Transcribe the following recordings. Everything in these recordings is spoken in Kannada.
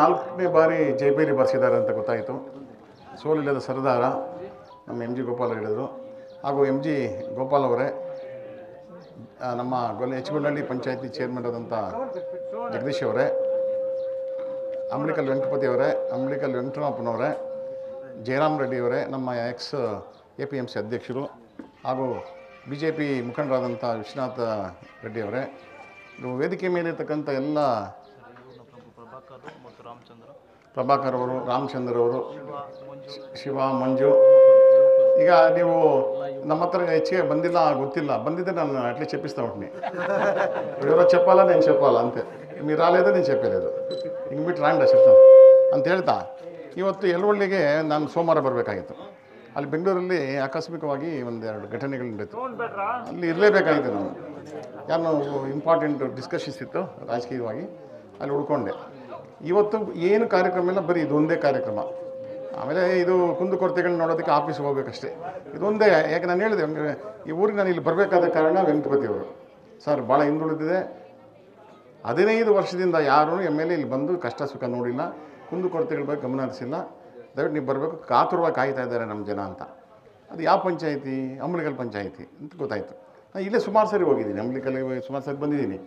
ನಾಲ್ಕನೇ ಬಾರಿ ಜೈಬೇರಿ ಬಾರಿಸಿದ್ದಾರೆ ಅಂತ ಗೊತ್ತಾಯಿತು. ಸೋಲಿಲ್ಲದ ಸರದಾರ, ನಮ್ಮ ಎಂ ಜಿ ಗೋಪಾಲ್ ಹೇಳಿದರು. ಹಾಗೂ ಎಂ ಜಿ ಗೋಪಾಲ್ ಅವರೇ ನಮ್ಮ ಗೊಲ್ಲ ಗೊಲ್ಲಹಳ್ಳಿ ಪಂಚಾಯತಿ ಚೇರ್ಮನ್ ಆದಂಥ ಜಗದೀಶ್ ಅವರೇ ಅಂಬ್ಲಿಕಲ್ ವೆಂಕಟಪತಿ ಅವರೇ ಅಂಬ್ಲಿಕಲ್ ವೆಂಕಟರಾಮಪ್ಪನವರೇ ಜಯರಾಮ್ ರೆಡ್ಡಿ ಅವರೇ, ನಮ್ಮ ex A P M C ಅಧ್ಯಕ್ಷರು ಹಾಗೂ ಬಿ ಜೆ ಪಿ ಮುಖಂಡರಾದಂಥ ವಿಶ್ವನಾಥ ರೆಡ್ಡಿ ಅವರೇ. ಇದು ವೇದಿಕೆ ಮೇಲೆ ಇರ್ತಕ್ಕಂಥ ಎಲ್ಲ ಪ್ರಭಾಕರ್ ಅವರು ರಾಮಚಂದ್ರ ಅವರು ಶಿವ ಮಂಜು ಈಗ ನೀವು ನಮ್ಮ ಹತ್ರ ಹೆಚ್ಚಿಗೆ ಬಂದಿಲ್ಲ ಗೊತ್ತಿಲ್ಲ ಬಂದಿದ್ದರೆ ನಾನು ಅಟ್ಲೀಸ್ಟ್ చెప్పిస్తా ఉంటుని ఎవరో చెప్పాలా నేను చెప్పాలా అంతే మీరు రాలేదో నేను చెప్పలేదు ಹಿಂಗೆ ಬಿಟ್ಟು ರಾಂಡ చెప్తాను ಅಂತ ಹೇಳ್ತಾ ಇವತ್ತು ಎಲ್ವಳ್ಳಿಗೆ ನಾನು ಸೋಮವಾರ ಬರಬೇಕಾಗಿತ್ತು ಅಲ್ಲಿ ಬೆಂಗಳೂರಲ್ಲಿ ಆಕಸ್ಮಿಕವಾಗಿ ಒಂದೆರಡು ಘಟನೆಗಳು ನಡೀತು ಅಲ್ಲಿ ಇರಲೇಬೇಕಾಗಿತ್ತು ನಾನು ಯಾರು ಇಂಪಾರ್ಟೆಂಟ್ ಡಿಸ್ಕಷನ್ಸ್ ಇತ್ತು ರಾಜಕೀಯವಾಗಿ ಅಲ್ಲಿ ಉಳ್ಕೊಂಡೆ ಇವತ್ತು ಏನು ಕಾರ್ಯಕ್ರಮ ಇಲ್ಲ, ಬರೀ ಇದೊಂದೇ ಕಾರ್ಯಕ್ರಮ. ಆಮೇಲೆ ಇದು ಕುಂದುಕೊರತೆಗಳನ್ನ ನೋಡೋದಕ್ಕೆ ಆಫೀಸ್ಗೆ ಹೋಗ್ಬೇಕಷ್ಟೇ. ಇದೊಂದೇ, ಯಾಕೆ ನಾನು ಹೇಳಿದೆ, ಈ ಊರಿಗೆ ನಾನು ಇಲ್ಲಿ ಬರಬೇಕಾದ ಕಾರಣ ವೆಂಕಟಪತಿ ಅವರು. ಸರ್, ಭಾಳ ಹಿಂದುಳಿದಿದೆ. ಹದಿನೈದು ವರ್ಷದಿಂದ ಯಾರೂ ಎಂ ಎಲ್ ಎ ಇಲ್ಲಿ ಬಂದು ಕಷ್ಟ ಸುಖ ನೋಡಿಲ್ಲ ಕುಂದುಕೊರತೆಗಳ ಬಗ್ಗೆ ಗಮನ ಹರಿಸಿಲ್ಲ. ದಯವಿಟ್ಟು ನೀವು ಬರಬೇಕು, ಕಾತುರವಾಗಿ ಕಾಯ್ತಾ ಇದ್ದಾರೆ ನಮ್ಮ ಜನ ಅಂತ. ಅದು ಯಾವ ಪಂಚಾಯಿತಿ, ಅಂಬಲಿಕಲ್ ಪಂಚಾಯಿತಿ ಅಂತ ಗೊತ್ತಾಯಿತು. ನಾನು ಇಲ್ಲೇ ಸುಮಾರು ಸರಿ ಹೋಗಿದ್ದೀನಿ, ಅಂಬ್ಲಿಕಲ್ ಸುಮಾರು ಸರಿ ಬಂದಿದ್ದೀನಿ.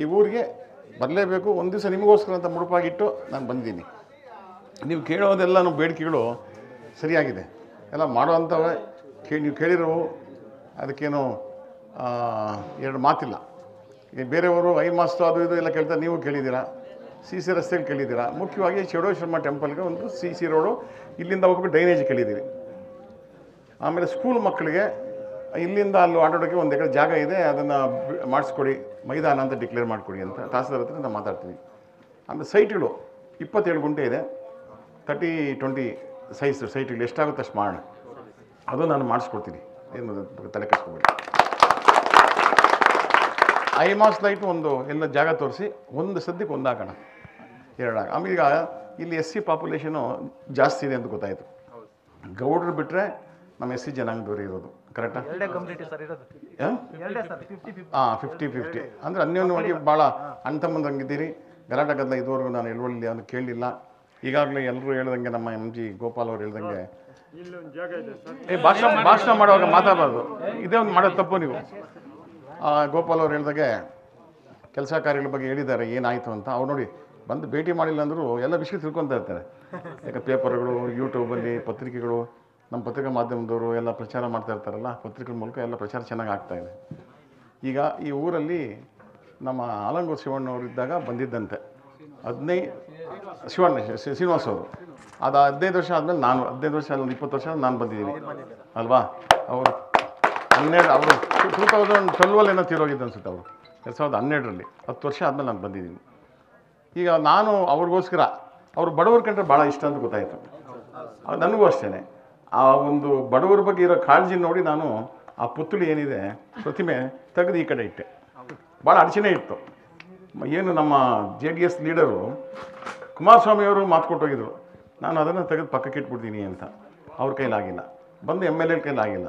ಈ ಊರಿಗೆ ಬರಲೇಬೇಕು, ಒಂದು ದಿವಸ ನಿಮಗೋಸ್ಕರ ಅಂತ ಮುಡುಪಾಗಿಟ್ಟು ನಾನು ಬಂದಿದ್ದೀನಿ. ನೀವು ಕೇಳೋದೆಲ್ಲ ಬೇಡಿಕೆಗಳು ಸರಿಯಾಗಿದೆ. ಎಲ್ಲ ಮಾಡೋವಂಥವೇ ಕೇ, ನೀವು ಕೇಳಿರೋ ಅದಕ್ಕೇನು ಎರಡು ಮಾತಿಲ್ಲ. ಈಗ ಬೇರೆಯವರು ಐ ಮಾಸ್ತು ಅದು ಇದು ಎಲ್ಲ ಕೇಳ್ತಾರೆ, ನೀವು ಕೇಳಿದ್ದೀರಾ? ಸಿ ಸಿ ರಸ್ತೆಯಲ್ಲಿ ಕೇಳಿದ್ದೀರಾ? ಮುಖ್ಯವಾಗಿ ಶರ್ಮ ಟೆಂಪಲ್ಗೆ ಒಂದು ಸಿ ಸಿ ರೋಡು, ಇಲ್ಲಿಂದ ಹೋಗ್ಬಿಟ್ಟು ಡ್ರೈನೇಜ್ ಕೇಳಿದ್ದೀರಿ. ಆಮೇಲೆ ಸ್ಕೂಲ್ ಮಕ್ಕಳಿಗೆ ಇಲ್ಲಿಂದ ಅಲ್ಲಿ ಆಡೋಡೋಕ್ಕೆ ಒಂದು ಎಕರೆ ಜಾಗ ಇದೆ, ಅದನ್ನು ಮಾಡಿಸ್ಕೊಡಿ, ಮೈದಾನ ಅಂತ ಡಿಕ್ಲೇರ್ ಮಾಡಿಕೊಡಿ ಅಂತ ತಹಸೀಲ್ದಾರ್ ಹತ್ರ ನಾವು ಮಾತಾಡ್ತೀವಿ. ಆಮೇಲೆ ಸೈಟ್ಗಳು ಇಪ್ಪತ್ತೇಳು ಗುಂಟೆ ಇದೆ. ತರ್ಟಿ ಟ್ವೆಂಟಿ ಸೈಜ್ ಸೈಟ್ಗಳು ಎಷ್ಟಾಗುತ್ತೆ ಅಷ್ಟು ಮಾಡೋಣ. ಅದು ನಾನು ಮಾಡಿಸ್ಕೊಡ್ತೀನಿ. ಏನು ತಲೆ ಕಟ್ಕೊಬೇಡಿ ಐ ಮಾಸ್ ಲೈಟ್ ಒಂದು ಎಲ್ಲ ಜಾಗ ತೋರಿಸಿ, ಒಂದು ಸದ್ಯಕ್ಕೆ ಒಂದು ಹಾಕೋಣ. ಎರಡಾಗ ಆಮೇಲೆ ಈಗ ಇಲ್ಲಿ ಎಸ್ ಸಿ ಪಾಪ್ಯುಲೇಷನು ಜಾಸ್ತಿ ಇದೆ ಅಂತ ಗೊತ್ತಾಯಿತು. ಗೌಡ್ರು ಬಿಟ್ಟರೆ ನಮ್ಮ ಎಸ್ ಸಿ ಜನಾಂಗದವರು ಇರೋದು. ಕರೆಕ್ಟಾ? ಹಾಂ? ಫಿಫ್ಟಿ ಫಿಫ್ಟಿ ಅಂದರೆ ಅನ್ಯೋನ್ಯವಾಗಿ ಭಾಳ ಅಣ್ತಮ್ಮಂದಂಗಿದ್ದೀರಿ ಗಲಾಟೆ ಗದ್ದಲ ಇದುವರೆಗೂ ನಾನು ಎಲ್ವಳ್ಳಿ ಅಂತ ಕೇಳಲಿಲ್ಲ. ಈಗಾಗಲೇ ಎಲ್ಲರೂ ಹೇಳ್ದಂಗೆ ನಮ್ಮ ಎಂ ಜಿ ಗೋಪಾಲ್ ಅವ್ರು ಹೇಳ್ದಂಗೆ. ಏ ಭಾಷಣ ಭಾಷಣ ಮಾಡುವಾಗ ಮಾತಾಡಬಾರ್ದು. ಇದೇ ಒಂದು ಮಾಡೋದು ತಪ್ಪು ನೀವು. ಗೋಪಾಲ್ ಅವ್ರು ಹೇಳ್ದಾಗೆ ಕೆಲಸ ಕಾರ್ಯಗಳ ಬಗ್ಗೆ ಹೇಳಿದ್ದಾರೆ ಏನಾಯಿತು ಅಂತ. ಅವ್ರು ನೋಡಿ ಬಂದು ಭೇಟಿ ಮಾಡಿಲ್ಲ ಅಂದರೂ ಎಲ್ಲ ವಿಷಯ ತಿಳ್ಕೊತಾ ಇರ್ತಾರೆ. ಯಾಕೆ ಪೇಪರ್ಗಳು ಯೂಟ್ಯೂಬಲ್ಲಿ ಪತ್ರಿಕೆಗಳು ನಮ್ಮ ಪತ್ರಿಕಾ ಮಾಧ್ಯಮದವರು ಎಲ್ಲ ಪ್ರಚಾರ ಮಾಡ್ತಾ ಇರ್ತಾರಲ್ಲ ಪತ್ರಿಕೆ ಮೂಲಕ ಎಲ್ಲ ಪ್ರಚಾರ ಚೆನ್ನಾಗಿ ಆಗ್ತಾ ಇದೆ. ಈಗ ಈ ಊರಲ್ಲಿ ನಮ್ಮ ಆಲಂಗೂರು ಶಿವಣ್ಣವ್ರು ಇದ್ದಾಗ ಬಂದಿದ್ದಂತೆ. ಹದಿನೈದು ಶಿವಣ್ಣ, ಶ್ರೀ- ಶ್ರೀನಿವಾಸ್ ಅವರು. ಅದು ಹದಿನೈದು ವರ್ಷ ಆದಮೇಲೆ ನಾನು, ಹದಿನೈದು ವರ್ಷ ಆದ್ಮೇಲೆ ಇಪ್ಪತ್ತು ವರ್ಷ ನಾನು ಬಂದಿದ್ದೀನಿ. ಅಲ್ವಾ? ಅವರು ಹನ್ನೆರಡು, ಅವರು ಟೂ ತೌಸಂಡ್ ಟ್ವೆಲ್ವಲ್ಲಿ ಏನೋ ತೀರೋಗಿದ್ದು ಅನ್ಸುತ್ತೆ ಅವರು. ಎರಡು ಸಾವಿರದ ಹನ್ನೆರಡರಲ್ಲಿ, ಹತ್ತು ವರ್ಷ ಆದಮೇಲೆ ನಾನು ಬಂದಿದ್ದೀನಿ. ಈಗ ನಾನು ಅವ್ರಿಗೋಸ್ಕರ, ಅವರು ಬಡವ್ರ ಕಂಡ್ರೆ ಭಾಳ ಇಷ್ಟ ಅಂತ ಗೊತ್ತಾಯಿತು. ನನಗೂ ಅಷ್ಟೇ ಆ ಒಂದು ಬಡವರ ಬಗ್ಗೆ ಇರೋ ಕಾಳಜಿ ನೋಡಿ ನಾನು ಆ ಪುತ್ತಳಿ ಏನಿದೆ, ಪ್ರತಿಮೆ ತೆಗೆದು ಈ ಕಡೆ ಇಟ್ಟೆ. ಭಾಳ ಅಡಚಣೆ ಇತ್ತು. ಏನು ನಮ್ಮ ಜೆ ಡಿ ಎಸ್ ಲೀಡರು ಕುಮಾರಸ್ವಾಮಿಯವರು ಮಾತು ಕೊಟ್ಟೋಗಿದ್ರು, ನಾನು ಅದನ್ನು ತೆಗೆದು ಪಕ್ಕಕ್ಕೆ ಇಟ್ಬಿಡ್ತೀನಿ ಅಂತ. ಅವ್ರ ಕೈಲಾಗಿಲ್ಲ ಬಂದು ಎಂ ಎಲ್ ಎ ಕೈಲಾಗಿಲ್ಲ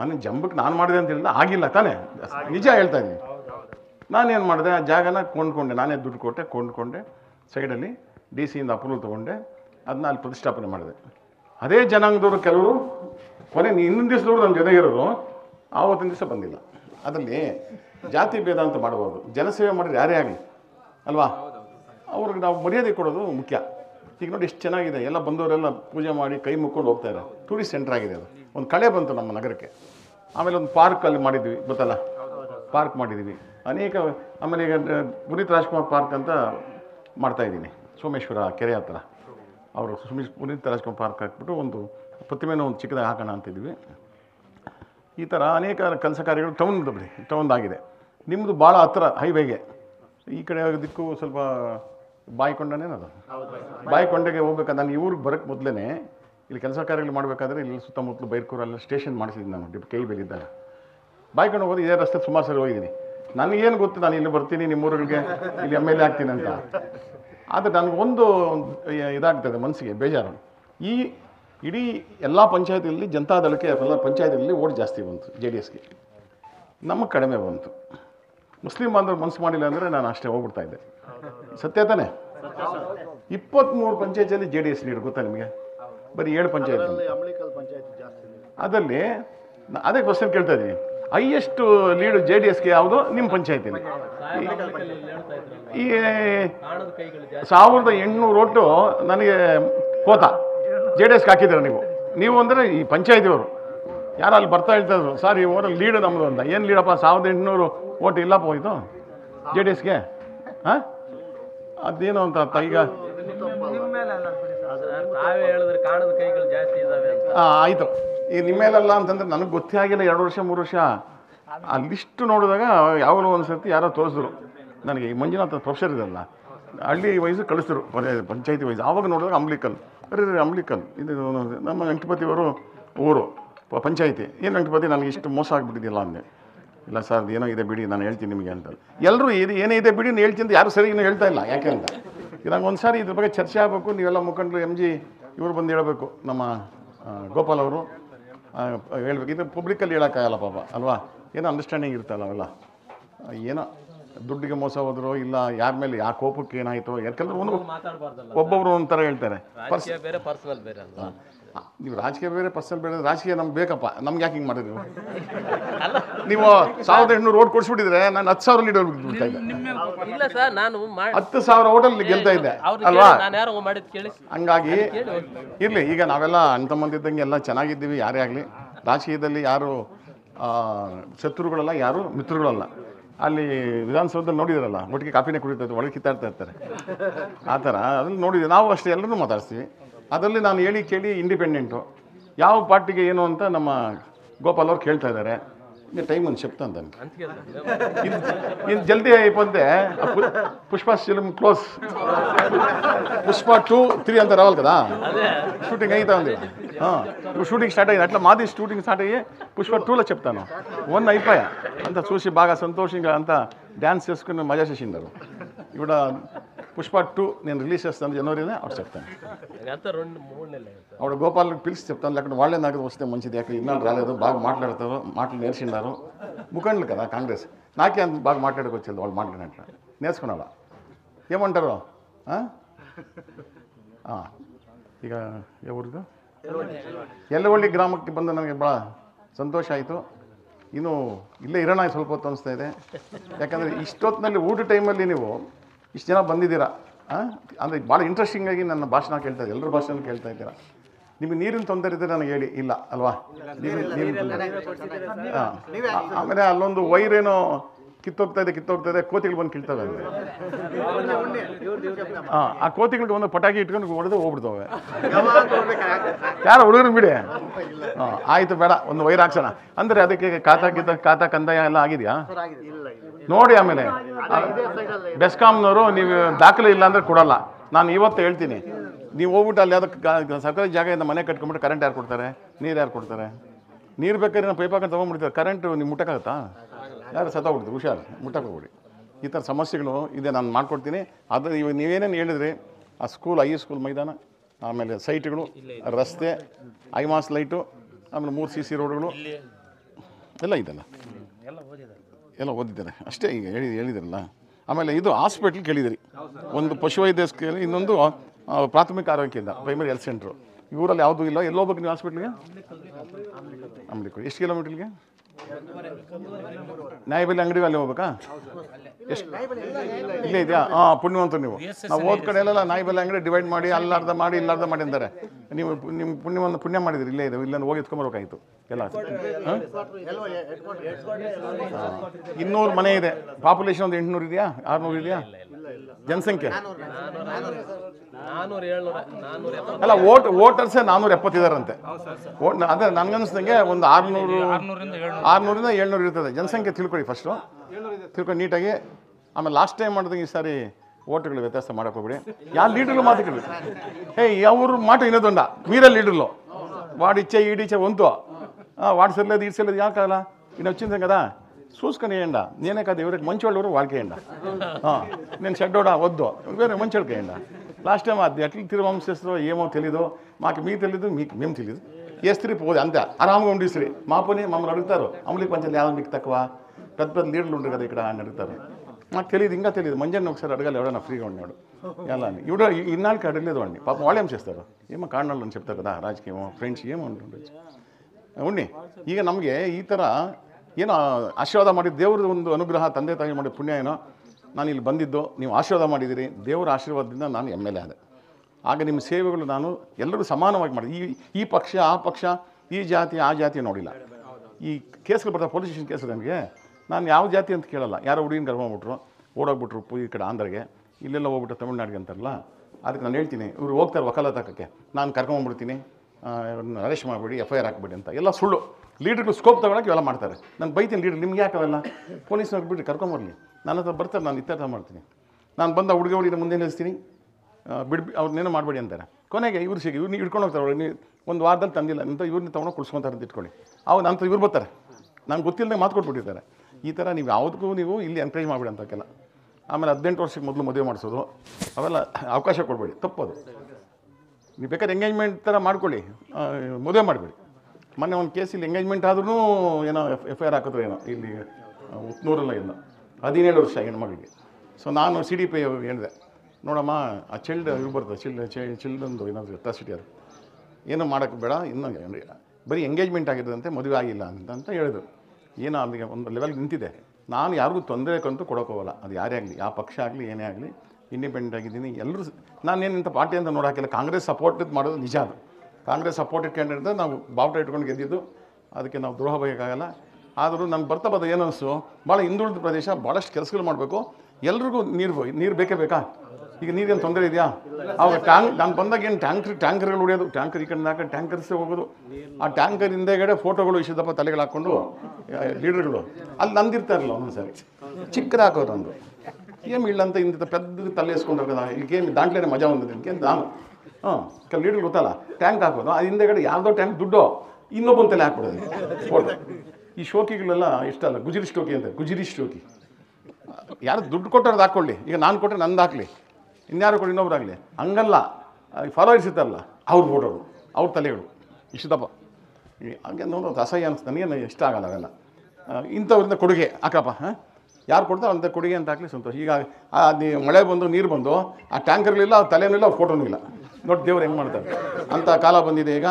ನನಗೆ ಜಂಬಕ್ಕೆ ನಾನು ಮಾಡಿದೆ ಅಂತ ಹೇಳಿಲ್ಲ ಆಗಿಲ್ಲ ತಾನೇ? ನಿಜ ಹೇಳ್ತಾ ಇದ್ದೀನಿ. ನಾನೇನು ಮಾಡಿದೆ, ಆ ಜಾಗನ ಕೊಂಡ್ಕೊಂಡೆ. ನಾನೇ ದುಡ್ಡು ಕೊಟ್ಟೆ, ಕೊಂಡ್ಕೊಂಡೆ, ಸೈಡಲ್ಲಿ ಡಿ ಸಿಯಿಂದ ಅಪ್ರೂವಲ್ ತೊಗೊಂಡೆ, ಅದನ್ನ ಅಲ್ಲಿ ಪ್ರತಿಷ್ಠಾಪನೆ ಮಾಡಿದೆ. ಅದೇ ಜನಾಂಗದವರು ಕೆಲವರು, ಕೊನೆ ಇನ್ನೊಂದು ದಿವಸದವರು ನಮ್ಮ ಜೊತೆಗೆ ಇರೋರು, ಆವತ್ತಿನ ದಿವಸ ಬಂದಿಲ್ಲ. ಅದರಲ್ಲಿ ಜಾತಿ ಭೇದ ಅಂತ ಮಾಡಬಹುದು ಜನಸೇವೆ ಮಾಡಿದ್ರೆ ಯಾರೇ ಆಗಲಿ, ಅಲ್ವಾ? ಅವ್ರಿಗೆ ನಾವು ಮರ್ಯಾದೆ ಕೊಡೋದು ಮುಖ್ಯ. ಈಗ ನೋಡಿ ಎಷ್ಟು ಚೆನ್ನಾಗಿದೆ, ಎಲ್ಲ ಬಂದವರೆಲ್ಲ ಪೂಜೆ ಮಾಡಿ ಕೈ ಮುಕ್ಕೊಂಡು ಹೋಗ್ತಾರೆ ಟೂರಿಸ್ಟ್ ಸೆಂಟರ್ ಆಗಿದೆ ಅದು. ಒಂದು ಕಳೆ ಬಂತು ನಮ್ಮ ನಗರಕ್ಕೆ. ಆಮೇಲೆ ಒಂದು ಪಾರ್ಕ್ ಅಲ್ಲಿ ಮಾಡಿದ್ವಿ, ಗೊತ್ತಲ್ಲ? ಪಾರ್ಕ್ ಮಾಡಿದ್ದೀವಿ ಅನೇಕ, ಆಮೇಲೆ ಈಗ ಪುನೀತ್ ರಾಜ್ಕುಮಾರ್ ಪಾರ್ಕ್ ಅಂತ ಮಾಡ್ತಾಯಿದ್ದೀನಿ ಸೋಮೇಶ್ವರ ಕೆರೆ ಹತ್ರ. ಅವರು ಸುಮಿಶ್ ಪುನೀತ್ ರಾಜ್ಕುಮಾರ್ ಪಾರ್ಕ್ ಹಾಕ್ಬಿಟ್ಟು ಒಂದು ಪ್ರತಿಮೆನ ಒಂದು ಚಿಕ್ಕದಾಗಿ ಹಾಕೋಣ ಅಂತಿದ್ವಿ ಈ ಥರ ಅನೇಕ ಕೆಲಸ ಕಾರ್ಯಗಳು ಟೌನ್ದು ಬಿಡಿ ಟೌನ್ದಾಗಿದೆ ನಿಮ್ಮದು ಭಾಳ ಹತ್ರ, ಹೈವೇಗೆ. ಈ ಕಡೆ ಆಗೋದಕ್ಕೂ ಸ್ವಲ್ಪ ಬಾಯಿಕೊಂಡನೇನದು ಬಾಯಿಕೊಂಡೆಗೆ ಹೋಗ್ಬೇಕಾದ್ರೆ ನಾನು ಇವ್ರಿಗೆ ಬರೋಕ್ಕೆ ಮೊದಲೇ ಇಲ್ಲಿ ಕೆಲಸ ಕಾರ್ಯಗಳು ಮಾಡಬೇಕಾದ್ರೆ ಇಲ್ಲಿ ಸುತ್ತಮುತ್ತಲು ಬೈರ್ಕೂರಲ್ಲ ಸ್ಟೇಷನ್ ಮಾಡಿಸಿದ್ದೀನಿ ನಾನು, ಡಿಪ್ ಕೈ ಬೆಲಿದ್ದಾಗ ಬಾಯ್ಕೊಂಡು ಹೋಗೋದು ಇದೇ ರಸ್ತೆ ಸುಮಾರು ಸರಿ ಹೋಗಿದ್ದೀನಿ. ನನಗೇನು ಗೊತ್ತು, ನಾನು ಇಲ್ಲಿ ಬರ್ತೀನಿ ನಿಮ್ಮ ಊರುಗಳಿಗೆ ಇಲ್ಲಿ ಎಂ ಎಲ್ ಎ ಆಗ್ತೀನಿ ಅಂತ. ಆದರೆ ನನಗೊಂದು ಇದಾಗ್ತದೆ ಮನಸ್ಸಿಗೆ ಬೇಜಾರು. ಈ ಇಡೀ ಎಲ್ಲ ಪಂಚಾಯತಿಯಲ್ಲಿ ಜನತಾದಳಕ್ಕೆ ಎಲ್ಲ ಪಂಚಾಯತಿಯಲ್ಲಿ ಓಟ್ ಜಾಸ್ತಿ ಬಂತು ಜೆ ಡಿ ಎಸ್ಗೆ. ನಮಗೆ ಕಡಿಮೆ ಬಂತು. ಮುಸ್ಲಿಂ ಬಾಂಧವರು ಮನಸ್ಸು ಮಾಡಿಲ್ಲ ಅಂದರೆ ನಾನು ಅಷ್ಟೇ ಹೋಗ್ಬಿಡ್ತಾ ಇದ್ದೆ. ಸತ್ಯ ತಾನೆ? ಇಪ್ಪತ್ತ್ಮೂರು ಪಂಚಾಯತಿಯಲ್ಲಿ ಜೆ ಡಿ ಎಸ್ ಲೀಡ್ ಗೊತ್ತಾ ನಿಮಗೆ? ಬರೀ ಏಳು ಪಂಚಾಯತ್. ಅದರಲ್ಲಿ ಅದೇ ಕ್ವಶನ್ ಕೇಳ್ತಾ ಇದ್ದೀನಿ. ಹೈಯೆಸ್ಟ್ ಲೀಡ್ ಜೆ ಡಿ ಎಸ್ಗೆ ಯಾವುದು? ನಿಮ್ಮ ಪಂಚಾಯತಿನ ಈ ಸಾವಿರದ ಎಂಟುನೂರು ಒಟ್ಟು ನನಗೆ ಕೋತ. ಜೆ ಡಿ ಎಸ್ಗೆ ಹಾಕಿದ್ದೀರ ನೀವು? ನೀವು ಅಂದರೆ ಈ ಪಂಚಾಯತಿಯವರು. ಯಾರು ಅಲ್ಲಿ ಬರ್ತಾ ಇರ್ತಾಯಿದ್ರು ಸರ್ ಈ ಓರಲ್ಲಿ ಲೀಡ್ ನಮ್ಮದು ಅಂತ. ಏನು ಲೀಡಪ್ಪ ಸಾವಿರದ ಎಂಟುನೂರು ಓಟ್ ಇಲ್ಲಪ್ಪ ಹೋಯ್ತು? ಜೆ ಡಿ ಎಸ್ಗೆ ಹಾಂ? ಅದೇನು ಅಂತ ಅರ್ಥ. ಈಗ ತಾವೇ ಹೇಳಿದ್ರೆ ಕಾಣದ ಕೈಗಳು ಜಾಸ್ತಿ ಇದಾವೆ ಅಂತ. ಹಾಂ ಆಯಿತು. ಈ ನಿಮ್ಮೇಲಲ್ಲ ಅಂತಂದ್ರೆ ನನಗೆ ಗೊತ್ತೇ ಆಗಿಲ್ಲ, ಎರಡು ವರ್ಷ, ಮೂರು ವರ್ಷ. ಲಿಸ್ಟ್ ನೋಡಿದಾಗ ಯಾವಾಗಲೂ ಒಂದು ಸರ್ತಿ ಯಾರೋ ತೋರಿಸಿದ್ರು. ನನಗೆ ಈ ಮಂಜುನಾಥ ಪ್ರೊಫೆಸರ್ ಇದಲ್ಲ ಹಳ್ಳಿ ವಯಸ್ಸು ಕಳಿಸಿದ್ರು, ಪಂಚಾಯತಿ ವಯಸ್ಸು ಆವಾಗ ನೋಡಿದಾಗ ಅಂಬ್ಲಿಕಲ್. ಅರೆ ರೀ ಅಂಬ್ಲಿಕಲ್. ಇದು ನಮ್ಮ ವೆಂಕಟಪತಿಯವರು ಊರು ಪಂಚಾಯಿತಿ. ಏನು ವೆಂಕಟಪತಿ ನನಗೆ ಇಷ್ಟು ಮೋಸ ಆಗಿಬಿಟ್ಟಿದ್ದಿಲ್ಲ ಅಂದೆ. ಇಲ್ಲ ಸರ್ ಏನೋ ಇದೆ ಬಿಡಿ, ನಾನು ಹೇಳ್ತೀನಿ ನಿಮಗೆ ಅಂತ. ಎಲ್ಲರೂ ಇದು ಏನೇ ಇದೆ ಬಿಡಿ ನಾನು ಹೇಳ್ತೀನಿ ಅಂತ ಯಾರು ಸರಿ ಇನ್ನೂ ಹೇಳ್ತಾ ಇಲ್ಲ. ಯಾಕೆ ಅಂತ. ಇದಾಗ ಒಂದು ಸಾರಿ ಇದ್ರ ಬಗ್ಗೆ ಚರ್ಚೆ ಆಗಬೇಕು, ನೀವೆಲ್ಲ ಮುಖಂಡರು ಎಂ ಜಿ ಇವರು ಬಂದು ಹೇಳಬೇಕು. ನಮ್ಮ ಗೋಪಾಲ್ ಅವರು. ಆ, ಹೇಳ್ಬೇಕು ಇದು ಪಬ್ಲಿಕಲ್ಲಿ ಹೇಳೋಕ್ಕಾಗಲ್ಲ ಪಾಪ ಅಲ್ವಾ? ಏನೋ ಅಂಡರ್ಸ್ಟ್ಯಾಂಡಿಂಗ್ ಇರ್ತಲ್ಲ ಅವೆಲ್ಲ. ಏನೋ ದುಡ್ಡಿಗೆ ಮೋಸ ಹೋದ್ರು ಇಲ್ಲ ಯಾರ ಮೇಲೆ ಯಾವ ಕೋಪಕ್ಕೆ ಏನಾಯಿತು ಯಾಕಂದ್ರೆ ಒಂದು ಒಬ್ಬೊಬ್ರು ಒಂಥರ ಹೇಳ್ತಾರೆ. ಬೇರೆ ಪರ್ಸನಲ್ ಬೇರೆ ನೀವು ರಾಜಕೀಯ ಬೇರೆ ಪರ್ಸನಲ್ ಬೇರೆ ರಾಜಕೀಯ ನಮ್ಗೆ ಬೇಕಪ್ಪ. ನಮ್ಗೆ ಯಾಕೆ ಹಿಂಗೆ ಮಾಡಿದ್ರು? ನೀವು ಸಾವಿರದ ಎಂಟುನೂರು ಓಟ್ ಕೊಡಿಸ್ಬಿಟ್ಟಿದ್ರೆ ನಾನು ಹತ್ತು ಸಾವಿರ ಲೀಡರ್ ಬಿಡ್ತಾ ಇದ್ದೆ. ಇಲ್ಲ ಸರ್ ನಾನು ಹತ್ತು ಸಾವಿರ ಓಟಲ್ಲಿ ಗೆಲ್ತಾ ಇದ್ದೆ ಅಲ್ವಾ? ನಾನು ಯಾರೋ ಮಾಡಿದ್ ಕೇಳಿ. ಹಂಗಾಗಿ ಇರಲಿ ಈಗ ನಾವೆಲ್ಲ ಅಣ್ಣ ತಮ್ಮಂದಿದ್ದಂಗೆ ಎಲ್ಲ ಚೆನ್ನಾಗಿದ್ದೀವಿ ಯಾರೇ ಆಗಲಿ. ರಾಜಕೀಯದಲ್ಲಿ ಯಾರು ಆ, ಶತ್ರುಗಳಲ್ಲ ಯಾರು ಮಿತ್ರಗಳಲ್ಲ. ಅಲ್ಲಿ ವಿಧಾನಸೌಧದಲ್ಲಿ ನೋಡಿದಿರಲ್ಲ ಒಟ್ಟಿಗೆ ಕಾಫಿನೇ ಕುಡಿತಾ ಒಳಗೆ ಕಿತ್ತಾಡ್ತಾ ಇರ್ತಾರೆ. ಆ ಥರ ಅದ್ರಲ್ಲಿ ನೋಡಿದ್ವಿ. ನಾವು ಅಷ್ಟೇ ಎಲ್ಲರೂ ಮಾತಾಡ್ತೀವಿ ಅದರಲ್ಲಿ ನಾನು ಹೇಳಿ ಕೇಳಿ ಇಂಡಿಪೆಂಡೆಂಟು ಯಾವ ಪಾರ್ಟಿಗೆ ಏನು ಅಂತ ನಮ್ಮ ಗೋಪಾಲ್ ಅವ್ರು ಕೇಳ್ತಾ ಇದ್ದಾರೆ. నేను టైం అని చెప్తాను దానికి. ఇది జల్దీ అయిపోతే పుష్ప శిలం క్లోజ్. పుష్ప టూ త్రీ అంతా రావాలి కదా? షూటింగ్ అయితే ఉంది. ఇప్పుడు షూటింగ్ స్టార్ట్ అయ్యింది అట్లా మాది షూటింగ్ స్టార్ట్ అయ్యి పుష్ప టూలో చెప్తాను. వన్ అయిపోయా. అంతా చూసి బాగా సంతోషంగా అంతా డ్యాన్స్ చేసుకుని మజా చేసిండారు. ఇప్పుడు పుష్ప టూ నేను రిలీజ్ చేస్తాను జనవరినే అప్పుడు చెప్తాను ಅಂತ రెండు మూడు నెలలు ಆಯ್ತು ఆవిడ గోపాలకు పిలిచి చెప్తాను లేకపోతే వాళ్ళే నాకు వస్తే మంచిది అక్కడ ఇన్నాళ్ళు రాలేదు బాగా మాట్లాడతారు మాటలు నేర్చున్నారు ముఖండ్లు కదా కాంగ్రెస్ నాకే అంత బాగా మాట్లాడుకొచ్చేది వాళ్ళు మాట్లాడినట్లు నేర్చుకున్నావా ఏమంటారు ఆ? ఆ. ಈಗ ಯಾವ್ರದ್ದು ಎಲ್ಲವಳ್ಳಿ ಗ್ರಾಮಕ್ಕೆ ಬಂದು ನನಗೆ ಭಾಳ ಸಂತೋಷ ಆಯಿತು ಇನ್ನು ಇಲ್ಲೇ ಇರೋಣ ಸ್ವಲ್ಪ ಹೊತ್ತು ಅನಿಸ್ತಾ ಇದೆ ಯಾಕಂದರೆ ಇಷ್ಟೊತ್ತಿನಲ್ಲಿ ಊಟ ಟೈಮಲ್ಲಿ ನೀವು ಇಷ್ಟು ಜನ ಬಂದಿದ್ದೀರಾ ಅಂದರೆ ಭಾಳ ಇಂಟ್ರೆಸ್ಟಿಂಗ್ ಆಗಿ ನನ್ನ ಭಾಷಣ ಕೇಳ್ತಾ ಇದ್ದೆ ಎಲ್ಲರ ಭಾಷಣ ಕೇಳ್ತಾ ಇದ್ದೀರಾ ನಿಮಗೆ ನೀರಿನ ತೊಂದರೆ ಇದ್ದರೆ ನನಗೆ ಹೇಳಿ ಇಲ್ಲ ಅಲ್ವಾ ನೀರಿನ ನೀರಿನ ತೊಂದರೆ ಹಾಂ ಆಮೇಲೆ ಅಲ್ಲೊಂದು ವೈರೇನೋ ಕಿತ್ತೋಗ್ತಾ ಇದೆ ಕಿತ್ತೋಗ್ತಾ ಇದೆ, ಕೋತಿಗಳು ಬಂದು ಕೀಳ್ತವೆ ಹಾಂ ಆ ಕೋತಿಗಳಿಗೆ ಒಂದು ಪಟಾಕಿ ಇಟ್ಕೊಂಡು ಹೊಡೆದು ಹೋಗ್ಬಿಡ್ತವೆ. ಯಾರು ಹುಡುಗರು ಬಿಡಿ? ಹಾಂ ಆಯಿತು ಬೇಡ, ಒಂದು ವೈರ್ ಹಾಕ್ಸೋಣ. ಅಂದರೆ ಅದಕ್ಕೆ ಕಾತ ಗೀತ ಕಾತ, ಕಂದಾಯ ಎಲ್ಲ ಆಗಿದೆಯಾ? ನೋಡಿ ಆಮೇಲೆ. ಬೆಸ್ಕಾಮ್ನವರು ನೀವು ದಾಖಲೆ ಇಲ್ಲ ಅಂದರೆ ಕೊಡಲ್ಲ. ನಾನು ಇವತ್ತು ಹೇಳ್ತೀನಿ. ನೀವು ಹೋಗ್ಬಿಟ್ಟು ಅಲ್ಲಿ ಅದಕ್ಕೆ ಸರ್ಕಾರಿ ಜಾಗದಿಂದ ಮನೆ ಕಟ್ಕೊಂಡ್ಬಿಟ್ಟು ಕರೆಂಟ್ ಯಾರು ಕೊಡ್ತಾರೆ? ನೀರು ಯಾರು ಕೊಡ್ತಾರೆ? ನೀರು ಬೇಕಾದ್ರೆ ನಾವು ಪೈಪ್ ಹಾಕೊಂಡು ತೊಗೊಂಡ್ಬಿಡ್ತಾರೆ? ಕರೆಂಟ್ ನೀವು ಮುಟ್ಟಕ್ಕಾಗತ್ತಾ? ಯಾರು ಸತ್ತೋಗ್ಬಿಡ್ತೀವಿ ಹುಷಾರು ಮುಟ್ಟಕ್ಕೆ ಹೋಗ್ಬಿಡಿ ಈ ಥರ ಸಮಸ್ಯೆಗಳು ಇದೆ, ನಾನು ಮಾಡ್ಕೊಡ್ತೀನಿ. ಆದರೆ ಇವಾಗ ನೀವೇನೇನು ಹೇಳಿದ್ರಿ? ಆ ಸ್ಕೂಲ್ ಐ ಸ್ಕೂಲ್ ಮೈದಾನ, ಆಮೇಲೆ ಸೈಟ್ಗಳು ರಸ್ತೆ ಐಮಾಸ್ ಲೈಟು ಆಮೇಲೆ ಮೂರು ಸಿ ಸಿ ರೋಡ್ಗಳು. ಎಲ್ಲ ಇದೆಲ್ಲ ಎಲ್ಲ ಓದಿದ್ದಾರೆ. ಅಷ್ಟೇ ಈಗ ಹೇಳಿ, ಹೇಳಿದಿರಲ್ಲ. ಆಮೇಲೆ ಇದು ಹಾಸ್ಪಿಟ್ಲ್ ಕೇಳಿದಿರಿ. ಒಂದು ಪಶುವೈದ್ಯ ಇನ್ನೊಂದು ಪ್ರಾಥಮಿಕ ಆರೋಗ್ಯ ಕೇಂದ್ರ ಪ್ರೈಮರಿ ಹೆಲ್ತ್ ಸೆಂಟ್ರು ಇವರಲ್ಲಿ ಯಾವುದೂ ಇಲ್ಲ? ಎಲ್ಲೋಗ್ಬೇಕು ನೀವು ಹಾಸ್ಪಿಟ್ಲಿಗೆ ಅಂಬಲಿಕೋಡಿ ಎಷ್ಟು ಕಿಲೋಮೀಟ್ರಿಗೆ ನ್ಯಾಯಬೆಲೆ ಅಂಗಡಿ ಅಲ್ಲಿ ಹೋಗ್ಬೇಕಾ? ಎಷ್ಟು? ಇಲ್ಲೇ ಇದೆಯಾ? ಹಾಂ ಪುಣ್ಯವಂತರು ನೀವು. ನಾವು ಹೋದ ಕಡೆ ಎಲ್ಲ ನಾಯಿಬೆಲೆ ಅಂಗಡಿ ಡಿವೈಡ್ ಮಾಡಿ ಅಲ್ಲಾರ್ಧ ಮಾಡಿ ಇಲ್ಲಾರ್ಧ ಮಾಡಿ ಅಂತಾರೆ. ನೀವು ನಿಮ್ಮ ಪುಣ್ಯವನ್ನು ಪುಣ್ಯ ಮಾಡಿದ್ರಿ ಇಲ್ಲೇ ಇದೆ. ಇಲ್ಲೊಂದು ಹೋಗಿ ಎತ್ಕೊಂಬರ್ಬೇಕಾಯ್ತು ಎಲ್ಲ ಇನ್ನೂರು ಮನೆ ಇದೆ. ಪಾಪ್ಯುಲೇಷನ್ ಒಂದು ಎಂಟುನೂರು ಇದೆಯಾ? ಆರುನೂರು ಇದೆಯಾ? ಜನಸಂಖ್ಯೆ? ಅಲ್ಲ ವೋಟ್ ವೋಟರ್ಸೇ ನಾನೂರ ಎಪ್ಪತ್ತಿದಾರಂತೆ. ಅಂದ್ರೆ ಅದೇ ನನಗನ್ಸ್ದಂಗೆ ಒಂದು ಆರುನೂರು ಆರ್ನೂರಿಂದ ಏಳ್ನೂರು ಇರ್ತದೆ. ಜನಸಂಖ್ಯೆ ತಿಳ್ಕೊಳ್ಳಿ ಫಸ್ಟು ತಿಳ್ಕೊಂಡು ನೀಟಾಗಿ. ಆಮೇಲೆ ಲಾಸ್ಟ್ ಟೈಮ್ ಮಾಡಿದಂಗೆ ಈ ಸಾರಿ ಓಟ್ಗಳು ವ್ಯತ್ಯಾಸ ಮಾಡಕ್ಕೆ ಹೋಗ್ಬಿಡಿ. ಯಾರು ಲೀಡ್ರ್ ಮಾತುಗಳು? ಏಯ್ ಅವ್ರ ಮಾತು ಇನ್ನೋದು ಅಂಡ ಮೀರ ಲೀಡ್ರಲ್ಲೋ ವಾಡ್ ಇಚ್ಛೆ ಈಡೀಚೆ ಒಂತು ಹಾಂ ವಾಡ್ ಸಲ್ಲೋದು, ಈಡ್ ಸಲ್ಲೋದು ಯಾಕೆ ಅಲ್ಲ ಇನ್ನು ಹಚ್ಚಿನ ಅದ ಸೂಸ್ಕೊಂಡು ಎಂಡ ನೀನೇ ಕದ ಇವ್ರಿಗೆ ಮಂಚೋಳವರು ವಾಡಿಕೆ ಎಂಡ ಹಾಂ, ನೀನು ಶೆಡ್ಡೋಡ ಒದ್ದು. ಬೇರೆ ಮಂಚೋಳಿಕೆ ಎಂಡ ಲಾಸ್ಟ್ ಟೈಮ್ ಅದು ಎಟ್ಲಿ ತಿರುವಂಶಸ್ತ್ರ ಏಮೋ ತಿಳಿದು, ಮಾಕೆ ಮೀ ತಿಳಿದು, ಮೀ ಮೇಮ್ ತಿಳಿದು. ఏ స్త్రీ పోదు అంతే ఆరాముగా ఉండి స్త్రీ మా పని మమ్మల్ని అడుగుతారు అమలి పంచాయతీ యాదవ్ మీకు తక్కువ పెద్ద పెద్ద లీడర్లు ఉండరు కదా ఇక్కడ అని అడుగుతారు మాకు తెలియదు ఇంకా తెలియదు మంజాన్ని ఒకసారి అడగాలి ఎవడన్నా ఫ్రీగా ఉన్నాడు ఎలా అని ఇవిడ ఇన్నాళ్ళకి అడగలేదు వాడిని పాపం వాళ్ళు ఏం చేస్తారు ఏమో కారణాలు అని చెప్తారు కదా రాజకీయం ఫ్రెండ్స్ ఏమో ఉంటుండొచ్చు ಉಣ್ಣಿ ಈಗ ನಮಗೆ ಈ ಥರ ಏನೋ ಆಶೀರ್ವಾದ ಮಾಡಿ ದೇವ್ರದ್ದು ಒಂದು ಅನುಗ್ರಹ ತಂದೆ ತಾಯಿ ಮಾಡಿ ಪುಣ್ಯ ಏನೋ ನಾನು ಇಲ್ಲಿ ಬಂದಿದ್ದು ನೀವು ಆಶೀರ್ವಾದ ಮಾಡಿದ್ದೀರಿ ದೇವರ ಆಶೀರ್ವಾದದಿಂದ ನಾನು ಎಮ್ ಎಲ್ ಎ ಆದೆ ಆಗ ನಿಮ್ಮ ಸೇವೆಗಳು ನಾನು ಎಲ್ಲರೂ ಸಮಾನವಾಗಿ ಮಾಡಿದೆ. ಈ ಈ ಪಕ್ಷ, ಆ ಪಕ್ಷ, ಈ ಜಾತಿ, ಆ ಜಾತಿ ನೋಡಿಲ್ಲ. ಈ ಕೇಸ್ಗಳು ಬರ್ತಾರೆ ಪೊಲೀಸ್ ಸ್ಟೇಷನ್ ಕೇಸ್ ನನಗೆ ನಾನು ಯಾವ ಜಾತಿ ಅಂತ ಕೇಳಲ್ಲ. ಯಾರೋ ಹುಡುಗಿನ ಕರ್ಕೊಂಡ್ಬಿಟ್ರು ಓಡೋಗ್ಬಿಟ್ರು ಈ ಕಡೆ ಆಂಧ್ರಗೆ. ಇಲ್ಲೆಲ್ಲ ಹೋಗ್ಬಿಟ್ಟು ತಮಿಳ್ನಾಡಿಗೆ ಅಂತಾರಲ್ಲ. ಅದಕ್ಕೆ ನಾನು ಹೇಳ್ತೀನಿ, ಇವರು ಹೋಗ್ತಾರೆ ವಕಾಲತಕ್ಕೆ ನಾನು ನಾನು ಕರ್ಕೊಂಡ್ಬಿಡ್ತೀನಿ ಅರೆಸ್ಟ್ ಮಾಡಿಬಿಡಿ ಎಫ್ ಐ ಆರ್ ಹಾಕ್ಬಿಡಿ ಅಂತ. ಎಲ್ಲ ಸುಳ್ಳು. ಲೀಡರ್ಗಳು ಸ್ಕೋಪ್ ತೊಗೊಳಕ್ಕೆ ಇವೆಲ್ಲ ಮಾಡ್ತಾರೆ. ನಾನು ಬೈತೀನಿ ಲೀಡರ್ ನಿಮ್ಗೆ ಯಾಕೆ ಅವೆಲ್ಲ? ಪೊಲೀಸ್ನವ್ರು ಬಿಟ್ಟು ಕರ್ಕೊಂಬರ್ಲಿ ನನ್ನ ಹತ್ರ ಬರ್ತಾರೆ, ನಾನು ಇತ್ಯರ್ಥ ಮಾಡ್ತೀನಿ. ನಾನು ಬಂದ ಹುಡುಗ ಹುಡುಗಿನ ಮುಂದೆ ನಿಲ್ಲಿಸ್ತೀನಿ. ಬಿಡ್ ಅವ್ರನ್ನೇನೋ ಮಾಡಬೇಡಿ ಅಂತಾರೆ. ಕೊನೆಗೆ ಇವ್ರು ಸಿಗಿ ಇವ್ರನ್ನ ಹಿಡ್ಕೊಂಡು ಹೋಗ್ತಾರೆ ಅವ್ರಿಗೆ ಒಂದು ವಾರದಲ್ಲಿ ತಂದಿಲ್ಲ, ಅಂತ ಇವ್ರನ್ನ ತೊಗೊಂಡು ಕುಳ್ಸ್ಕೊಂತಾರೆ ಅಂತ ಇಟ್ಕೊಳ್ಳಿ. ಅವಾಗ ನಂತರ ಇವ್ರು ಬರ್ತಾರೆ. ನಂಗೆ ಗೊತ್ತಿಲ್ಲದೆ ಮಾತು ಕೊಟ್ಬಿಟ್ಟಿರ್ತಾರೆ. ಈ ಥರ ನೀವು ಯಾವುದಕ್ಕೂ ನೀವು ಇಲ್ಲಿ ಎನ್ಕರೇಜ್ ಮಾಡಿಬಿಡಿ ಅಂತಕ್ಕೆಲ್ಲ. ಆಮೇಲೆ ಹದಿನೆಂಟು ವರ್ಷಕ್ಕೆ ಮೊದಲು ಮದುವೆ ಮಾಡಿಸೋದು. ಅವೆಲ್ಲ ಅವಕಾಶ ಕೊಡಬೇಡಿ, ತಪ್ಪದು. ನೀವು ಬೇಕಾದ್ರೆ ಎಂಗೇಜ್ಮೆಂಟ್ ಥರ ಮಾಡ್ಕೊಳ್ಳಿ. ಮದುವೆ ಮಾಡಬೇಡಿ. ಮೊನ್ನೆ ಒಂದು ಕೇಸಲ್ಲಿ ಎಂಗೇಜ್ಮೆಂಟ್ ಆದ್ರೂ ಏನೋ ಎಫ್ ಎಫ್ ಐ ಆರ್ ಹಾಕಿದ್ರು ಏನೋ, ಇಲ್ಲಿ ಉತ್ನೂರಲ್ಲ ಏನೋ. ಹದಿನೇಳು ವರ್ಷ ಹೆಣ್ಮಗಳಿಗೆ. ಸೊ ನಾನು ಸಿ ಡಿ ಪಿ ಹೇಳಿದೆ. ನೋಡಮ್ಮ, ಆ ಚಿಲ್ಡ್ ಇವು ಬರ್ತದೆ ಚಿಲ್ಡ್ ಒಂದು ಏನಾದರೂ ಅಟ್ರಾಸಿಟಿ ಅದು. ಏನೂ ಮಾಡೋಕ್ಕೆ ಬೇಡ, ಇನ್ನೂ ಬರೀ ಎಂಗೇಜ್ಮೆಂಟ್ ಆಗಿದ್ದಂತೆ ಮದುವೆ ಆಗಿಲ್ಲ ಅಂತ ಅಂತ ಹೇಳಿದ್ರು. ಏನೋ ಅಲ್ಲಿಗೆ ಒಂದು ಲೆವೆಲ್ ನಿಂತಿದೆ. ನಾನು ಯಾರಿಗೂ ತೊಂದರೆ ಕಂತೂ ಕೊಡೋಕ್ಕೋಗಲ್ಲ ಅದು ಯಾರೇ ಆಗಲಿ, ಯಾವ ಪಕ್ಷ ಆಗಲಿ, ಏನೇ ಆಗಲಿ ಇಂಡಿಪೆಂಡೆಂಟ್ ಆಗಿದ್ದೀನಿ. ಎಲ್ಲರೂ ನಾನೇನಿಂತ ಪಾರ್ಟಿ ಅಂತ ನೋಡೋಕ್ಕಿಲ್ಲ. ಕಾಂಗ್ರೆಸ್ ಸಪೋರ್ಟ್ ಮಾಡೋದು ನಿಜ ಅದು. ಕಾಂಗ್ರೆಸ್ ಸಪೋರ್ಟೆಡ್ ಕ್ಯಾಂಡಿಡೇಟ್ ನಾವು ಬಾವುಟ ಇಟ್ಕೊಂಡು ಗೆದ್ದಿದ್ದು. ಅದಕ್ಕೆ ನಾವು ದ್ರೋಹ ಬೇಕಾಗಲ್ಲ ಆದರೂ ನಮ್ಗೆ ಬರ್ತಾ ಬಂದ ಏನು ಅನಿಸ್ತು ಭಾಳ ಹಿಂದುಳಿದ ಪ್ರದೇಶ ಭಾಳಷ್ಟು ಕೆಲಸಗಳು ಮಾಡಬೇಕು. ಎಲ್ರಿಗೂ ನೀರು ನೀರು ಬೇಕೇ ಬೇಕಾ? ಈಗ ನೀರೇನು ತೊಂದರೆ ಇದೆಯಾ? ಅವಾಗ ಟ್ಯಾಂಕ್, ನಾನು ಬಂದಾಗ ಏನು ಟ್ಯಾಂಕರ್ ಟ್ಯಾಂಕರ್ಗಳು ಹೊಡೆಯೋದು ಟ್ಯಾಂಕರ್ ಈ ಕಡೆ ಹಾಕೊಂಡು ಟ್ಯಾಂಕರ್ಸೇ ಹೋಗೋದು. ಆ ಟ್ಯಾಂಕರ್ ಹಿಂದೆಗಡೆ ಫೋಟೋಗಳು ಇಷ್ಟಪ್ಪ ತಲೆಗಳು ಹಾಕ್ಕೊಂಡು ಲೀಡರ್ಗಳು. ಅಲ್ಲಿ ನಂದಿರ್ತಾರಲ್ಲ ಒಂದೊಂದು ಸಾರಿ ಚಿಕ್ಕದು ಒಂದು ಏನು ಇಲ್ಲಂತ ಇಂಥ ಪೆದ್ದ ತಲೆ ಇಸ್ಕೊಂಡು కదా ಈಗೇನು ದಾಂಟ್ಲೇನೆ ಮಜಾ ಒಂದು ಏನು ನಾನು ಹಾಂ ಕೆಲ ಲೀಡರ್ ಗೊತ್ತಲ್ಲ? ಟ್ಯಾಂಕ್ ಹಾಕೋದು. ಅದು ಹಿಂದೆಗಡೆ ಯಾವುದೋ ಟ್ಯಾಂಕ್, ದುಡ್ಡು, ಇನ್ನೊಬ್ಬನ ತಲೆ ಹಾಕ್ಬಿಡೋದು ಫೋಟೋ ಈ ಶೋಕಿಗಳೆಲ್ಲ ಇಷ್ಟ ಅಲ್ಲ. ಗುಜಿರಿ ಸ್ಟೋಕಿ ಅಂತ. ಗುಜಿರಿ ಸ್ಟೋಕಿ ಯಾರು ದುಡ್ಡು ಕೊಟ್ಟವ್ರದ್ದು ಹಾಕ್ಕೊಳ್ಳಿ ಈಗ ನಾನು ಕೊಟ್ಟರೆ ನಂದು ಹಾಕ್ಲಿ. ಇನ್ಯಾರು ಕೊಡಿ ಇನ್ನೊಬ್ಬರಾಗಲಿ ಹಂಗಲ್ಲ. ಫಾಲೋವರ್ಸ್ ಇರ್ತಾರಲ್ಲ ಅವ್ರ ಫೋಟೋಗಳು ಅವ್ರ ತಲೆಗಳು. ಇಷ್ಟಪ್ಪ. ಹಂಗೆ ನೋಡೋದು ಅಸಹ್ಯ ಅನಿಸ್ತು ನನಗೆ ಇಷ್ಟ ಆಗಲ್ಲ ಅವೆಲ್ಲ ಇಂಥವ್ರಿಂದ ಕೊಡುಗೆ ಹಾಕಪ್ಪ, ಹಾಂ? ಯಾರು ಕೊಡ್ತಾರೋ ಅಂಥ ಕೊಡುಗೆ ಅಂತ ಹಾಕಲಿ ಸಂತೋಷ. ಈಗ ಮಳೆ ಬಂದು ನೀರು ಬಂದು, ಆ ಟ್ಯಾಂಕರ್ಗಳಿಲ್ಲ ಅವ್ರ ತಲೆನೂ ಇಲ್ಲ ಫೋಟೋನೂ ಇಲ್ಲ. ನೋಡಿ ದೇವ್ರು ಹೆಂಗೆ ಮಾಡ್ತಾರೆ. ಅಂಥ ಕಾಲ ಬಂದಿದೆ ಈಗ.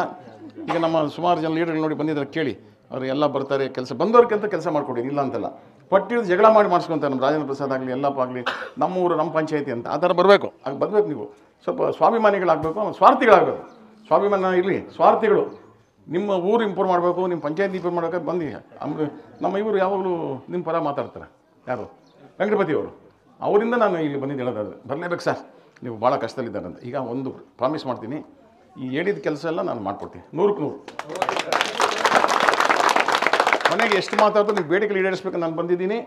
ಈಗ ನಮ್ಮ ಸುಮಾರು ಜನ ಲೀಡರ್ಗಳು ನೋಡಿ ಬಂದಿದ್ದಾರೆ, ಕೇಳಿ. ಅವರು ಎಲ್ಲ ಬರ್ತಾರೆ, ಕೆಲಸ ಬಂದವ್ರಿಗಂತ ಕೆಲಸ ಮಾಡಿಕೊಡಿ, ಇಲ್ಲ ಅಂತಲ್ಲ. ಪಟ್ಟಿದ್ದು ಜಗಳ ಮಾಡಿ ಮಾಡಿಸ್ಕೊಂತಾರೆ ನಮ್ಮ ರಾಜೇಂದ್ರ ಪ್ರಸಾದ್ ಆಗಲಿ ಎಲ್ಲಪ್ಪ ಆಗಲಿ ನಮ್ಮ ಊರು ನಮ್ಮ ಪಂಚಾಯತಿ ಅಂತ, ಆ ಥರ ಬರಬೇಕು. ಆಗ ಬರಬೇಕು ನೀವು. ಸ್ವಲ್ಪ ಸ್ವಾಭಿಮಾನಿಗಳಾಗಬೇಕು ಸ್ವಾರ್ಥಿಗಳಾಗಬೇಕು. ಸ್ವಾಭಿಮಾನ ಇರಲಿ, ಸ್ವಾರ್ಥಿಗಳು. ನಿಮ್ಮ ಊರು ಇಂಪ್ರೂವ್ ಮಾಡಬೇಕು, ನಿಮ್ಮ ಪಂಚಾಯತ್ ಇಂಪ್ರೂವ್ ಮಾಡಬೇಕು, ಬಂದು ಅಂದರೆ ನಮ್ಮ ಇವರು ಯಾವಾಗಲೂ ನಿಮ್ಮ ಪರ ಮಾತಾಡ್ತಾರೆ. ಯಾರು? ವೆಂಕಟಪತಿ ಅವರು. ಅವರಿಂದ ನಾನು ಇಲ್ಲಿ ಬಂದಿದ್ದು ಹೇಳೋದಾದ್ರೆ, ಬರಲೇಬೇಕು ಸರ್. ನೀವು ಭಾಳ ಕಷ್ಟದಲ್ಲಿದ್ದಾರೆ ಅಂತ. ಈಗ ಒಂದು ಪ್ರಾಮಿಸ್ ಮಾಡ್ತೀನಿ, ಈ ಹೇಳಿದ ಕೆಲಸ ಎಲ್ಲ ನಾನು ಮಾಡ್ಕೊಡ್ತೀನಿ. ನೂರಕ್ಕೆ ನೂರು. ಮನೆಗೆ ಎಷ್ಟು ಮಾತಾಡ್ತಾರೆ ನೀವು ಬೇಡಿಕೆ ಈಡೇರಿಸ್ಬೇಕು ನಾನು ಬಂದಿದ್ದೀನಿ.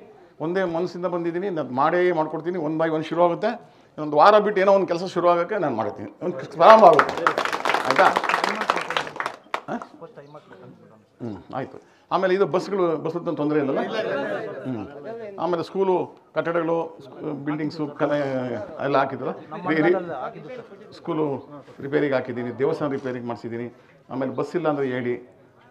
ಒಂದೇ ಮನಸ್ಸಿಂದ ಬಂದಿದ್ದೀನಿ. ನಾನು ಮಾಡೇ ಮಾಡ್ಕೊಡ್ತೀನಿ. ಒಂದು ಬೈ ಒಂದು ಶುರು ಆಗುತ್ತೆ ಒಂದು ವಾರ ಬಿಟ್ಟು ಏನೋ ಒಂದು ಕೆಲಸ ಶುರು ಆಗೋಕ್ಕೆ ನಾನು ಮಾಡ್ತೀನಿ. ಒಂದು ಪ್ರಾರಂಭ ಆಗುತ್ತೆ. ಆಯಿತಾ? ಹ್ಞೂ ಆಯಿತು. ಆಮೇಲೆ ಇದು ಬಸ್ಗಳು, ಬಸ್ ತೊಂದರೆ ಇಲ್ಲಲ್ಲ? ಹ್ಞೂ ಆಮೇಲೆ ಸ್ಕೂಲು, ಕಟ್ಟಡಗಳು ಬಿಲ್ಡಿಂಗ್ಸು, ಕಲೆ ಎಲ್ಲ ಹಾಕಿದ್ರು ಸ್ಕೂಲು ರಿಪೇರಿಗೆ ಹಾಕಿದ್ದೀನಿ. ದೇವಸ್ಥಾನ ರಿಪೇರಿಗೆ ಮಾಡಿಸಿದ್ದೀನಿ. ಆಮೇಲೆ ಬಸ್ ಇಲ್ಲ ಅಂದರೆ ಹೇಳಿ.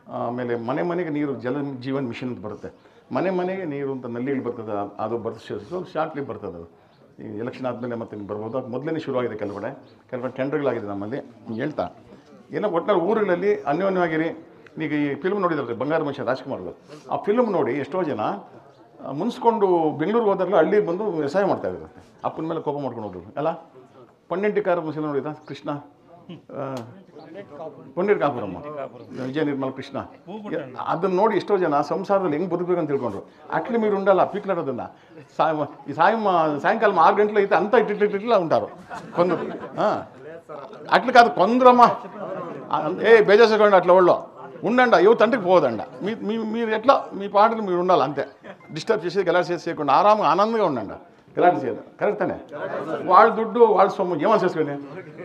ಆಮೇಲೆ ಮನೆ ಮನೆಗೆ ನೀರು ಜಲ ಜೀವನ್ ಮಿಷನ್ ಅಂತ ಬರುತ್ತೆ. ಮನೆ ಮನೆಗೆ ನೀರು ಅಂತ ನಲ್ಲಿಗಳು ಬರ್ತದೆ, ಅದು ಬರ್ತದೆ ಶಾರ್ಟ್ಲಿ ಬರ್ತದೆ ಅದು. ಈ ಎಲೆಕ್ಷನ್ ಆದಮೇಲೆ ಮತ್ತೆ ಬರ್ಬೋದು. ಅದು ಮೊದಲೇ ಶುರುವಾಗಿದೆ ಕೆಲವು ಕಡೆ ಕೆಲವು ಕಡೆ ಟೆಂಡರ್ಗಳಾಗಿದೆ ನಮ್ಮಲ್ಲಿ ಹೇಳ್ತಾ. ಏನೋ ಒಟ್ನಲ್ಲಿ ಊರುಗಳಲ್ಲಿ ಅನ್ಯೋನ್ಯವಾಗಿರಿ. ಈಗ ಈ ಫಿಲ್ಮ್ ನೋಡಿದ್ರೆ ಬಂಗಾರ ಮನುಷ್ಯ ರಾಜ್ಕುಮಾರ್ದು ಆ ಫಿಲ್ಮ್ ನೋಡಿ ಎಷ್ಟೋ ಜನ ಮುನ್ಸ್ಕೊಂಡು ಬೆಂಗಳೂರಿಗೆ ಹೋದಾಗಲೂ ಹಳ್ಳಿ ಬಂದು ವ್ಯವಸಾಯ ಮಾಡ್ತಾ ಇದ್ದಾರೆ. ಅಪ್ಪನ ಮೇಲೆ ಕೋಪ ಮಾಡ್ಕೊಂಡು ಹೋದ್ರು. ಅಲ್ಲ? ಪನ್ನೆಂಟಿಕಾರ ಮುಸಲ ನೋಡಿದ ಕೃಷ್ಣ? ಆ, ಪನ್ನೀರ್ ಕಾಪುರಮ್ಮ ವಿಜಯ ನಿರ್ಮಲ ಕೃಷ್ಣ ಅದನ್ನ ನೋಡಿ ಎಷ್ಟೋ ಜನ ಸಂಸಾರದಲ್ಲಿ ಹೆಂಗೆ ಬದುಕಬೇಕು ಅಂತ ತಿಳ್ಕೊಂಡ್ರು ಅಟ್ಲಿ మీరు ఉండాల పీక్లాడదన్న సాయం ఈ సాయం సాయంకాలం ఆరు గంటలు అయితే అంతా ఇట్లా ఇట్లా ఇట్లా ఉంటారు కొందరు ఆ. అట్లా కాదు కొందరమ్మా ఏ బేజేసుకోండి అట్లా వాళ్ళు ఉండండి యువ తండ్రికి పోదండ మీ మీ మీరు ఎట్లా మీ పాటలు మీరు ఉండాలి అంతే డిస్టర్బ్ చేసేది గలాట్ చేసి చేయకుండా ఆరామంగా ఆనందంగా ఉండండి గలాట్ చేయదు కరెక్ట్ అనే వాళ్ళ దుడ్డు వాళ్ళ సొమ్ము ఏమని చేసుకుని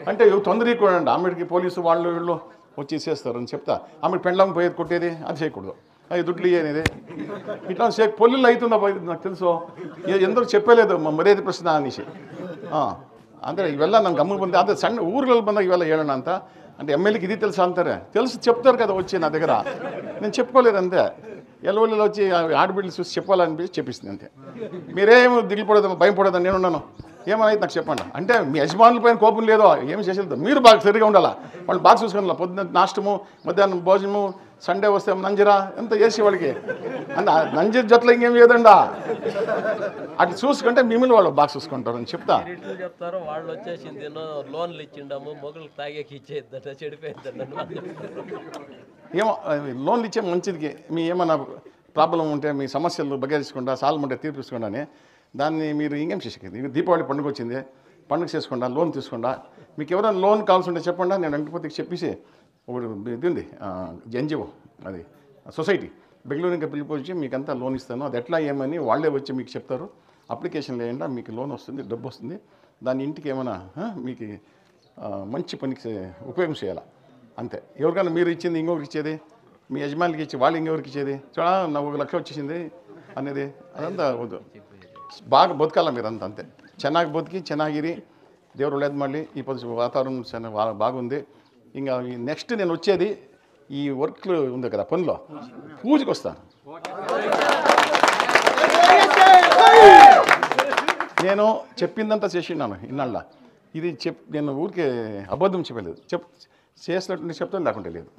అంటే ఇవి తొందర కూడా ఆమెడికి పోలీసు వాళ్ళు వీళ్ళు వచ్చి ఇచ్చేస్తారు అని చెప్తా ఆమె పెండ్లం పోయేది కొట్టేది అది చేయకూడదు అది దుడ్లు ఇయ్యనేది ఇట్లా చే పొల్లులు అవుతుందా పోయి- నాకు తెలుసు ఎ- ఎందరూ చెప్పలేదు ಮ- ಮರ್ಯಾದೆ ಪ್ರಶ್ನೆ ಅನ್ನಿಸಿ ಹಾಂ ಅಂದರೆ ಇವೆಲ್ಲ ನಾನು ಗಮನಕ್ಕೆ ಬಂದೆ ಅದೇ ಸಣ್ಣ ಊರುಗಳಲ್ಲಿ ಬಂದಾಗ ಇವೆಲ್ಲ ಹೇಳೋಣ ಅಂತ అంటే ఎమ్మెల్యేకి ఇది తెలుసా అంటారే తెలుసు చెప్తారు కదా వచ్చి నా దగ్గర నేను చెప్పుకోలేదంతే ఎల్వల్లిలో వచ్చి ఆడబిడ్డలు చూసి చెప్పాలనిపించి చెప్పిస్తుంది అంతే. మీరేం దిగిపోడదు భయం నేను ఉన్నాను ఏమైతే నాకు చెప్పండి. అంటే మీ యజమానుల పైన కోపం లేదో ఏం చేసేది? మీరు బాగా సరిగా ఉండాలా? వాళ్ళు బాగా చూసుకోవాలి పొద్దున్న నాష్టము మధ్యాహ్నం భోజనము సండే వస్తే నంజరా ఎంత చేసి వాళ్ళకి? అంటే ఆ నంజర జట్లు ఇంకేం లేదండా అటు చూసుకుంటే మిమ్మల్ని వాళ్ళు బాగా చూసుకుంటారు అని చెప్తా చెప్తారు వాళ్ళు వచ్చేసింది లోన్లు ఇచ్చిండము మొగుళ్ళకి తాగేకి ఇచ్చేద్దంట చెడిపోయిందంట ఏమో లోన్లు ఇచ్చే మంచిదికి మీ ఏమన్నా ప్రాబ్లం ఉంటే మీ సమస్యలు బగేరించకుండా సాల్వ్ ఉంటే తీర్పించకుండా దాన్ని మీరు ఇంకేం చేసేది దీపావళి పండుగ వచ్చింది పండుగ చేసుకుండా లోన్ తీసుకుండా మీకు ఎవరైనా లోన్ కావాల్సి ఉంటే చెప్పండి నేను వెంకటపతికి చెప్పేసి ఒకటి ఇది ఉంది ఎన్జిఓ అది సొసైటీ బెంగళూరు ఇంకా పిలిపించి మీకు అంతా లోన్ ఇస్తాను. అది ఎట్లా ఏమని వాళ్ళే వచ్చి మీకు చెప్తారు. అప్లికేషన్ లేకుండా మీకు లోన్ వస్తుంది డబ్బు వస్తుంది. దాని ఇంటికి ఏమైనా మీకు మంచి పనికి ఉపయోగం చేయాలి? అంతే ఎవరికైనా మీరు ఇచ్చింది ఇంకొకరికి ఇచ్చేది మీ యజమానికి ఇచ్చి వాళ్ళు ఇంకొకరికి ఇచ్చేది చూడ నాకు ఒక లక్ష వచ్చేసింది అనేది అదంతా వద్దు బాగా బతకాల మీరు అంతా అంతే ಚೆನ್ನಾಗಿ బతికి ಚೆನ್ನಾಗಿರಿ దేవుడు లేదు మళ్ళీ ఈ పొద్దు వాతావరణం చాలా బా- బాగుంది ఇంకా నెక్స్ట్ నేను వచ్చేది ఈ వర్క్లు ఉంది కదా పనిలో పూజకి వస్తాను నేను చెప్పిందంతా చేసినాను ఇన్నాళ్ళ ఇది చెప్ నేను ఊరికే అబద్ధం చెప్పలేదు చెప్ చేసినట్టు నేను చెప్తాను నాకు తెలియదు